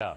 Yeah.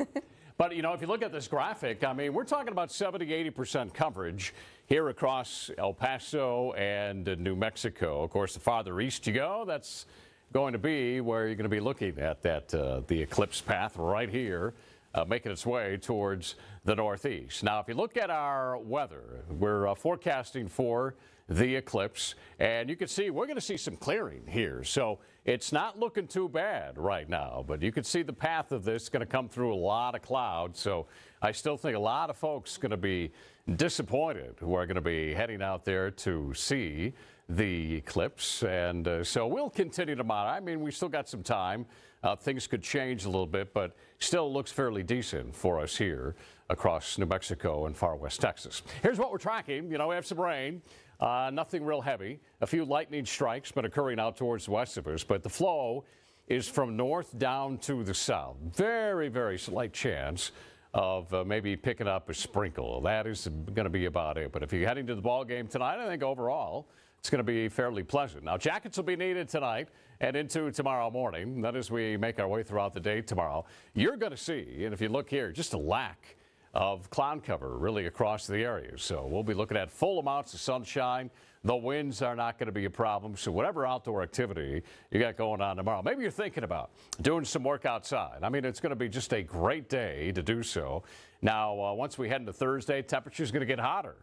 But, you know, if you look at this graphic, I mean, we're talking about 70, 80% coverage here across El Paso and New Mexico. Of course, the farther east you go, that's going to be where you're going to be looking at that uh, the eclipse path right here. Uh, making its way towards the northeast. Now, if you look at our weather, we're uh, forecasting for the eclipse, and you can see we're going to see some clearing here. So it's not looking too bad right now, but you can see the path of this going to come through a lot of clouds. So I still think a lot of folks going to be disappointed who are going to be heading out there to see the eclipse. And uh, so we'll continue tomorrow. I mean, we still got some time. Uh, things could change a little bit, but still looks fairly decent for us here across New Mexico and far west Texas. Here's what we're tracking. You know, we have some rain. Uh, nothing real heavy. A few lightning strikes been occurring out towards the west of us, but the flow is from north down to the south. Very, very slight chance of uh, maybe picking up a sprinkle. That is going to be about it. But if you're heading to the ball game tonight, I think overall it's going to be fairly pleasant. Now, jackets will be needed tonight and into tomorrow morning. That as we make our way throughout the day tomorrow, you're going to see, and if you look here, just a lack of cloud cover really across the area. So we'll be looking at full amounts of sunshine. The winds are not going to be a problem. So whatever outdoor activity you got going on tomorrow, maybe you're thinking about doing some work outside. I mean, it's going to be just a great day to do so. Now, uh, once we head into Thursday, temperature's going to get hotter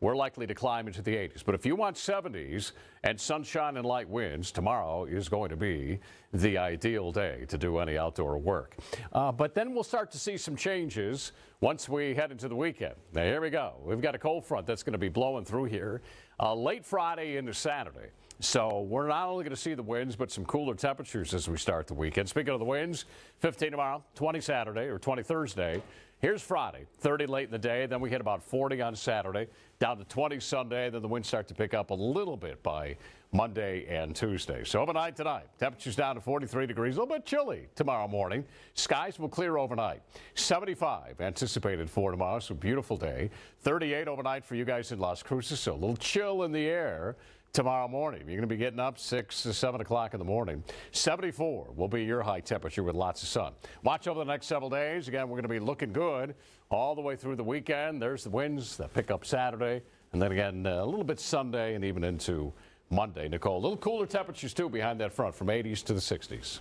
we're likely to climb into the 80s. But if you want 70s and sunshine and light winds, tomorrow is going to be the ideal day to do any outdoor work. Uh, but then we'll start to see some changes once we head into the weekend. Now, here we go. We've got a cold front that's going to be blowing through here uh, late Friday into Saturday. So we're not only going to see the winds, but some cooler temperatures as we start the weekend. Speaking of the winds, 15 tomorrow, 20 Saturday or 20 Thursday. Here's Friday, 30 late in the day. Then we hit about 40 on Saturday, down to 20 Sunday. Then the winds start to pick up a little bit by Monday and Tuesday. So overnight tonight, temperatures down to 43 degrees, a little bit chilly tomorrow morning. Skies will clear overnight. 75 anticipated for tomorrow, so beautiful day. 38 overnight for you guys in Las Cruces, so a little chill in the air tomorrow morning. You're going to be getting up 6 to 7 o'clock in the morning. 74 will be your high temperature with lots of sun. Watch over the next several days. Again, we're going to be looking good all the way through the weekend. There's the winds that pick up Saturday, and then again uh, a little bit Sunday and even into Monday. Nicole, a little cooler temperatures too behind that front from 80s to the 60s.